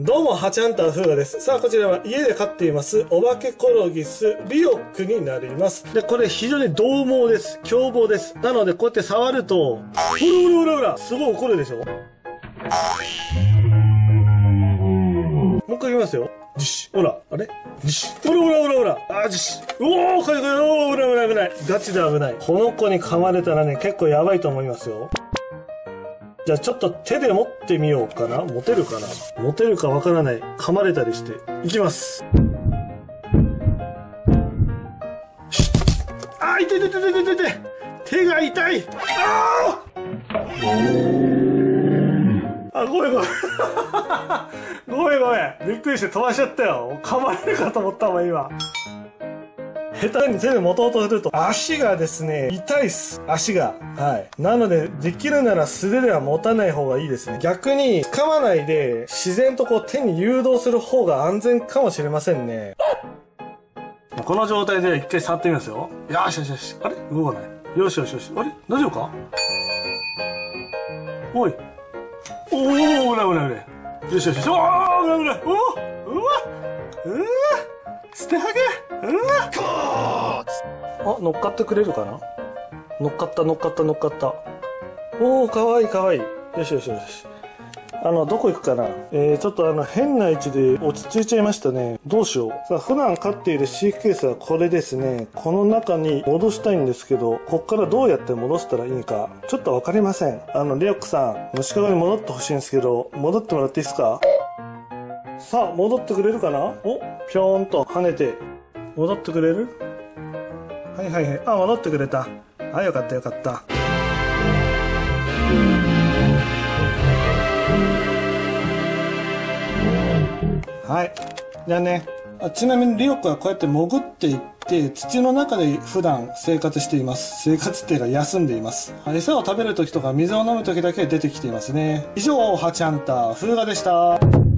どうも、ハチャンターフーガです。さあ、こちらは家で飼っています、お化けコロギス、リオックになります。で、これ非常に獰猛です。凶暴です。なので、こうやって触ると、ほらほらほらほら、すごい怒るでしょもう一回いきますよ。ジシほら、あれ？ジシほらほらほらほら、あージシうおー、かゆかゆ、おー、危ない危ない危ない。ガチで危ない。この子に噛まれたらね、結構やばいと思いますよ。じゃあちょっと手で持ってみようかな持てるかな？持てるかわからない。噛まれたりして。いきます。あ、痛い痛い痛い痛い痛い手が痛いああ、ごめんごめん。ごめんごめん。びっくりして飛ばしちゃったよ。噛まれるかと思ったもん、今。下手に手で持とうとすると、足がですね、痛いっす。足が。はい。なので、できるなら素手では持たない方がいいですね。逆に、掴まないで、自然とこう手に誘導する方が安全かもしれませんね。この状態で一回触ってみますよ。よしよしよし。あれ？動かない。よしよしよし。あれ？大丈夫か？おい。おー、うらうらうら。よしよしよし。おー、うらうら。おー、うわ、うわ、捨てはげうわあ、あ乗っかってくれるかな？乗っかった乗っかった乗っかった。おー、かわいいかわいい。よしよしよし。あの、どこ行くかな？えー、ちょっとあの、変な位置で落ち着いちゃいましたね。どうしよう。さあ、普段飼っている飼育ケースはこれですね。この中に戻したいんですけど、こっからどうやって戻したらいいか、ちょっとわかりません。あの、レオックさん、虫かごに戻ってほしいんですけど、戻ってもらっていいですか？さあ、戻ってくれるかな？お、ぴょーんと跳ねて、戻ってくれる？はいはいはい。あ、戻ってくれた。あ、よかったよかった。はい。じゃあね。あちなみにリオックはこうやって潜っていって、土の中で普段生活しています。生活っていうか休んでいます。餌を食べる時とか水を飲む時だけ出てきていますね。以上、ハチャンター、フーガでした。